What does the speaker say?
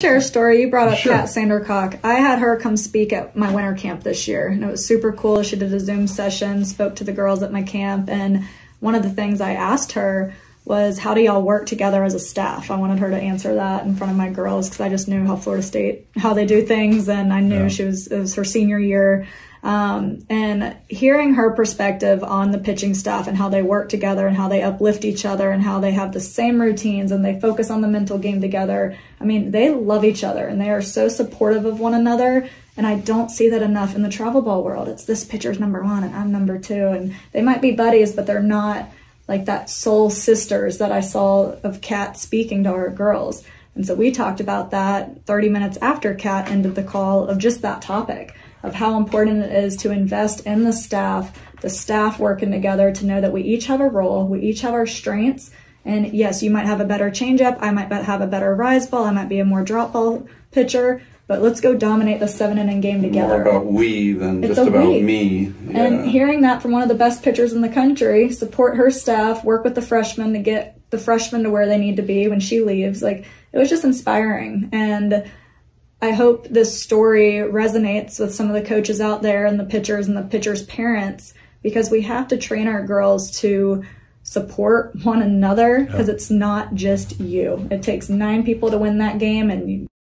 share a story. You brought up Sure. Kat Sandercock. I had her come speak at my winter camp this year, and it was super cool. She did a Zoom session, spoke to the girls at my camp, and one of the things I asked her was, "How do y'all work together as a staff?" I wanted her to answer that in front of my girls because I just knew how Florida State how they do things, and I knew Yeah. she was it was her senior year. Um, and hearing her perspective on the pitching staff and how they work together and how they uplift each other and how they have the same routines and they focus on the mental game together. I mean, they love each other and they are so supportive of one another. And I don't see that enough in the travel ball world. It's this pitcher's number one and I'm number two. And they might be buddies, but they're not like that soul sisters that I saw of Kat speaking to our girls. And so we talked about that 30 minutes after Kat ended the call of just that topic of how important it is to invest in the staff, the staff working together to know that we each have a role, we each have our strengths. And yes, you might have a better changeup, I might have a better rise ball, I might be a more drop ball pitcher, but let's go dominate the seven inning game together. More about we than It's just about we. me. Yeah. And hearing that from one of the best pitchers in the country, support her staff, work with the freshmen to get the freshmen to where they need to be when she leaves, like it was just inspiring. And I hope this story resonates with some of the coaches out there and the pitchers and the pitchers' parents because we have to train our girls to support one another because it's not just you. It takes nine people to win that game and